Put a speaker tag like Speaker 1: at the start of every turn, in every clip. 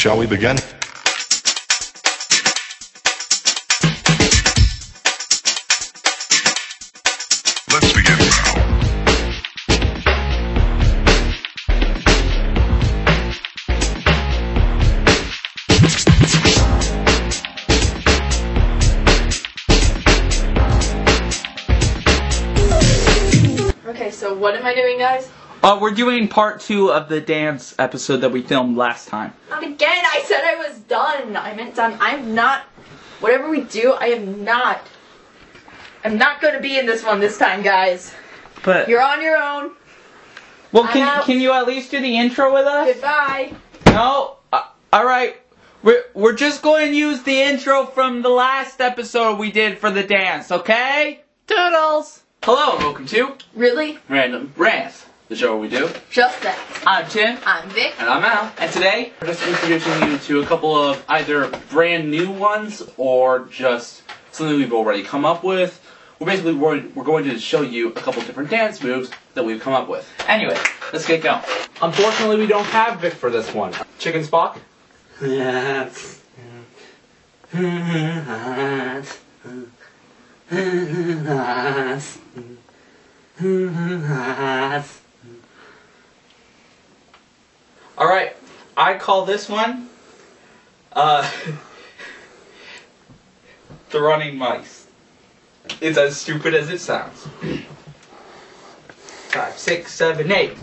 Speaker 1: Shall we begin? Let's begin.
Speaker 2: Okay, so what am I doing, guys?
Speaker 3: Uh, we're doing part two of the dance episode that we filmed last time.
Speaker 2: Not again. I said I was done. I meant done. I'm not. Whatever we do, I am not. I'm not going to be in this one this time, guys.
Speaker 3: But
Speaker 2: You're on your own.
Speaker 3: well,
Speaker 2: I'm
Speaker 3: can
Speaker 2: out.
Speaker 3: can you at least do the intro with us?
Speaker 2: Goodbye.
Speaker 3: No. Uh, all right. We're we're just going to use the intro from the last episode we did for the dance, okay? Toodles.
Speaker 4: Hello and welcome to
Speaker 2: Really?
Speaker 4: Random Rants, the show where we do.
Speaker 2: Just that.
Speaker 3: I'm Tim.
Speaker 2: I'm Vic.
Speaker 4: And I'm Al. And today, we're just introducing you to a couple of either brand new ones or just something we've already come up with. We're basically we're, we're going to show you a couple different dance moves that we've come up with.
Speaker 3: Anyway, let's get going.
Speaker 5: Unfortunately, we don't have Vic for this one. Chicken Spock?
Speaker 3: All right. I call this one uh the running mice. It's as stupid as it sounds. Five, six, seven, eight.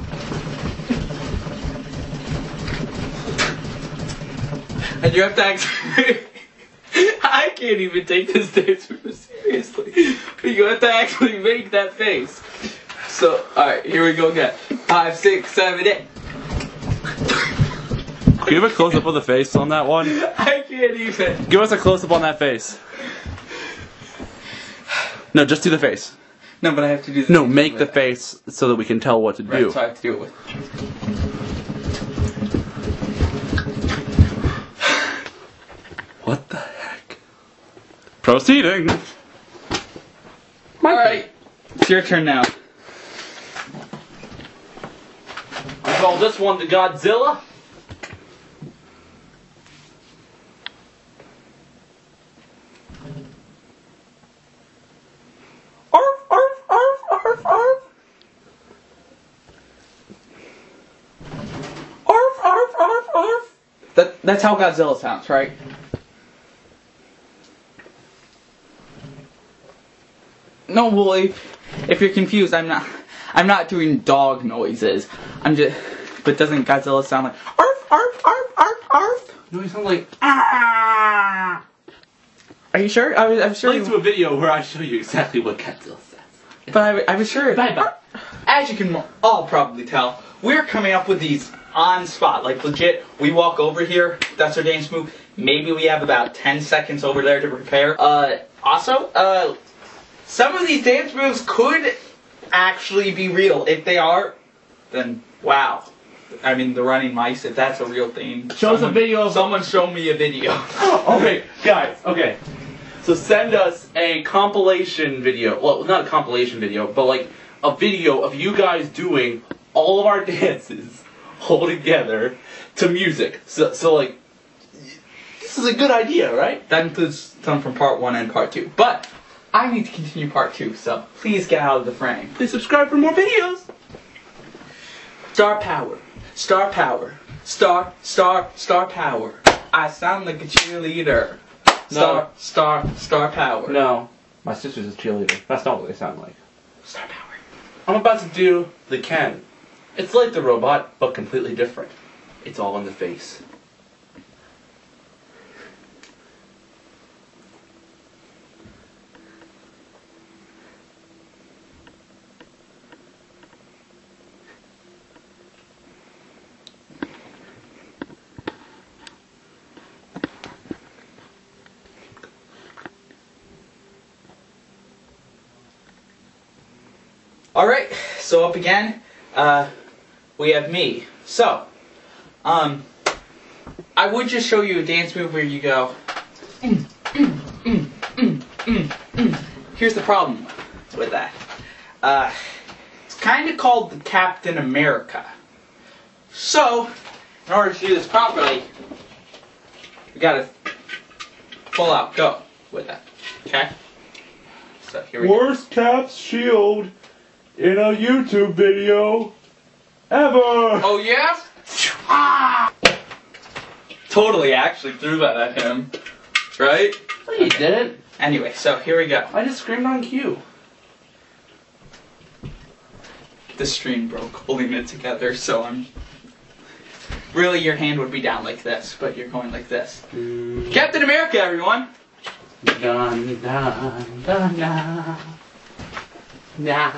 Speaker 3: And you have to actually. I can't even take this dance seriously. But you have to actually make that face. So, alright, here we go again. Five, six, seven, eight.
Speaker 6: Give a close up of the face on that one.
Speaker 3: I can't even.
Speaker 6: Give us a close up on that face. No, just do the face.
Speaker 3: No, but I have to do the
Speaker 6: No, make the
Speaker 3: with
Speaker 6: face so that we can tell what to
Speaker 3: that. Right,
Speaker 6: do.
Speaker 3: so I have to do it with.
Speaker 6: What the heck? Proceeding.
Speaker 3: Alright, it's your turn now.
Speaker 4: I call this one the Godzilla.
Speaker 3: Arf, arf, arf, arf, arf. Arf, arf, arf, arf. That, that's how Godzilla sounds, right? No, well, if, if you're confused, I'm not. I'm not doing dog noises. I'm just. But doesn't Godzilla sound like arf, arf, arf, arf, arf?
Speaker 4: No, you sound like.
Speaker 3: Ah. Are you sure? I was, I'm sure.
Speaker 4: Link to a video where I show you exactly what Godzilla says.
Speaker 3: but I, I was sure.
Speaker 4: Bye bye.
Speaker 3: As you can all probably tell, we're coming up with these on spot. Like legit, we walk over here. That's our dance move. Maybe we have about 10 seconds over there to prepare. Uh, also, uh, some of these dance moves could actually be real. If they are, then wow. I mean, the running mice. If that's a real thing,
Speaker 4: Show us a video of-
Speaker 3: Someone show me a video.
Speaker 4: okay, guys, okay. So send us a compilation video. Well, not a compilation video, but like a video of you guys doing all of our dances all together to music. So, so like, this is a good idea, right?
Speaker 3: That includes some from part one and part two. But I need to continue part two, so please get out of the frame.
Speaker 4: Please subscribe for more videos.
Speaker 3: Star power, star power, star, star, star power. I sound like a cheerleader. Star, star, star power.
Speaker 5: No. My sister's a cheerleader. That's not what they sound like.
Speaker 3: Star power.
Speaker 4: I'm about to do the Ken. It's like the robot, but completely different. It's all in the face.
Speaker 3: All right, so up again, uh, we have me. So, um, I would just show you a dance move where you go. "Mm, mm, mm, mm, mm, mm." Here's the problem with that. Uh, it's kind of called the Captain America. So, in order to do this properly, We gotta pull out, go with that. Okay? So here we go.
Speaker 4: Worst Caps shield in a YouTube video ever.
Speaker 3: Oh yeah? Ah! Totally actually threw that at him. Right?
Speaker 4: No, you didn't.
Speaker 3: Anyway, so here we go.
Speaker 4: I just screamed on cue.
Speaker 3: The stream broke holding it together, so I'm Really your hand would be down like this, but you're going like this. Captain America, everyone!
Speaker 4: Dun, dun, dun, dun. Nah,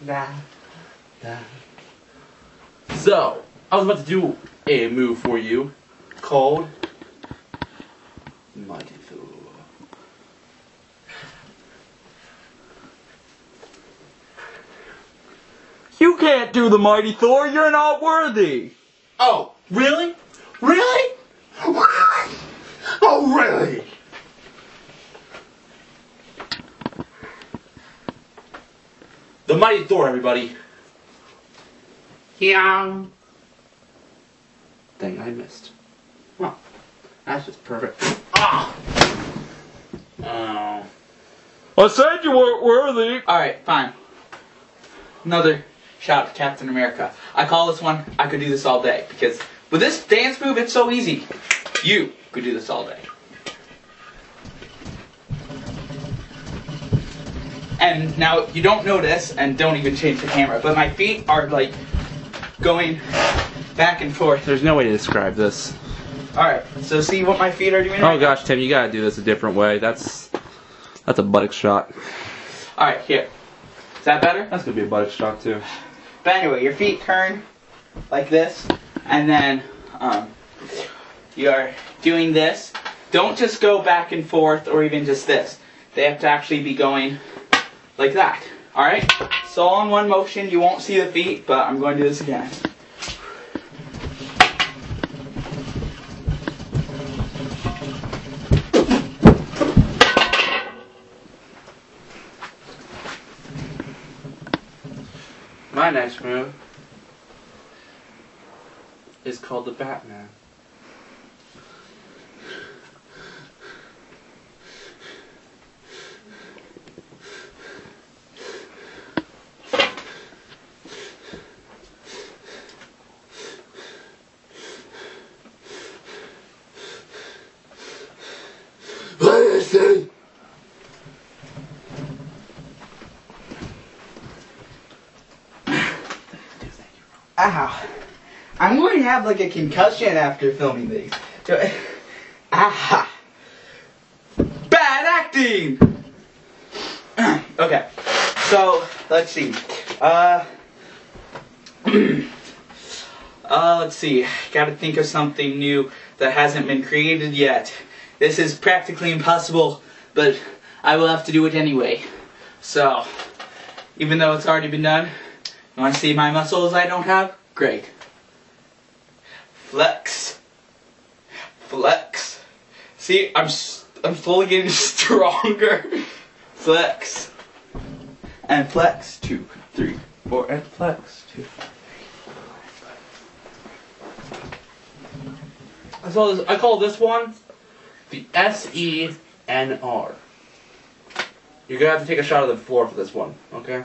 Speaker 4: nah, nah. So, I was about to do a move for you called Mighty Thor.
Speaker 3: You can't do the mighty Thor, you're not worthy!
Speaker 4: Oh, really? Really? Really? Oh, really? The Mighty Thor, everybody. Young. Thing I missed. Well, that's just perfect. Ah! Oh.
Speaker 3: I said you weren't worthy! Alright, fine. Another shout out to Captain America. I call this one, I could do this all day, because with this dance move, it's so easy. You could do this all day. And now you don't notice, and don't even change the camera, but my feet are like going back and forth.
Speaker 6: There's no way to describe this.
Speaker 3: Alright, so see what my feet are doing
Speaker 6: Oh
Speaker 3: right
Speaker 6: gosh, Tim, you gotta do this a different way. That's that's a buttock shot.
Speaker 3: Alright, here. Is that better?
Speaker 6: That's gonna be a buttock shot too.
Speaker 3: But anyway, your feet turn like this, and then um, you're doing this. Don't just go back and forth or even just this. They have to actually be going like that. Alright? So all in one motion, you won't see the feet, but I'm going to do this again.
Speaker 4: My next move is called the Batman.
Speaker 3: Ow. I'm going to have like a concussion after filming these. Do- Ah. Bad acting! okay. So, let's see. Uh. uh, let's see. Gotta think of something new that hasn't been created yet. This is practically impossible, but I will have to do it anyway. So, even though it's already been done, you want to see my muscles I don't have? Great. Flex. Flex. See, I'm I'm slowly getting stronger. Flex. And flex. Two, three, four, and flex. Two.
Speaker 4: I saw this. I call this one the S E N R. You're gonna have to take a shot of the floor for this one, okay?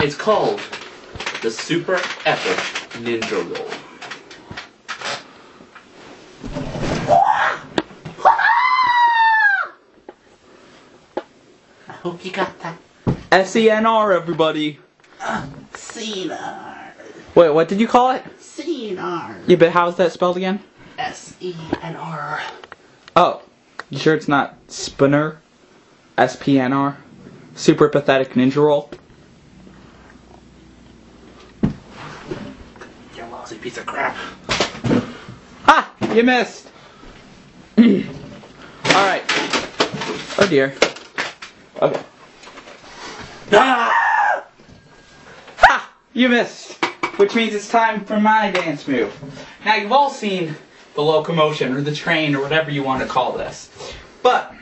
Speaker 4: It's called the Super Epic Ninja Roll. I hope you got that.
Speaker 3: S-E-N-R, everybody.
Speaker 4: CNR.
Speaker 3: Wait, what did you call it?
Speaker 4: CNR.
Speaker 3: Yeah, but how's that spelled again?
Speaker 4: S E N R.
Speaker 3: Oh, you sure it's not Spinner? S-P-N-R? Super Pathetic Ninja Roll?
Speaker 4: You lousy piece of crap.
Speaker 3: Ha! You missed! Alright. Oh dear. Okay.
Speaker 4: Ah!
Speaker 3: Ha! You missed! Which means it's time for my dance move. Now you've all seen the locomotion or the train or whatever you want to call this. But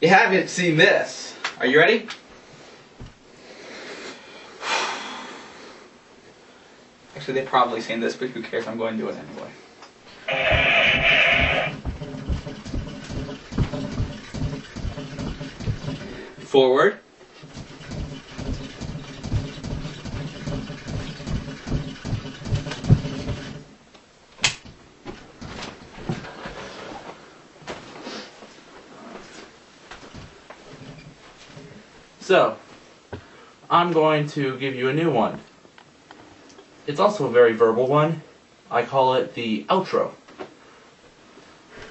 Speaker 3: you haven't seen this. Are you ready? Actually, they've probably seen this, but who cares? I'm going to do it anyway. Forward.
Speaker 4: So, I'm going to give you a new one. It's also a very verbal one. I call it the outro.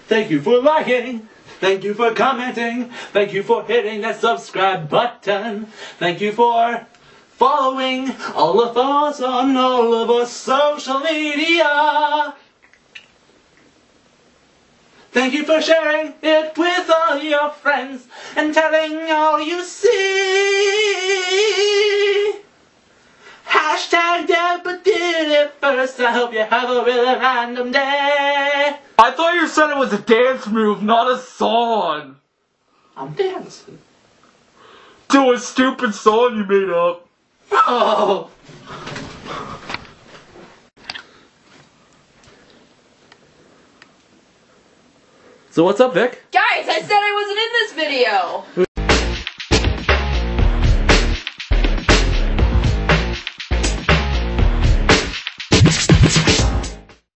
Speaker 4: Thank you for liking. Thank you for commenting. Thank you for hitting that subscribe button. Thank you for following all of us on all of our social media. Thank you for sharing it with all your friends and telling all you see. Hashtag Deb did it first. I hope you have a really random day.
Speaker 5: I thought you said it was a dance move, not a song.
Speaker 4: I'm dancing.
Speaker 5: To a stupid song you made up.
Speaker 4: Oh.
Speaker 6: So what's up, Vic?
Speaker 2: Guys, I said I wasn't in this video.